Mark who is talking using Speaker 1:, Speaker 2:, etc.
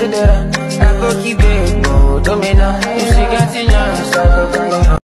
Speaker 1: kudera Sako kibeko domina Usigati nyana sako kudera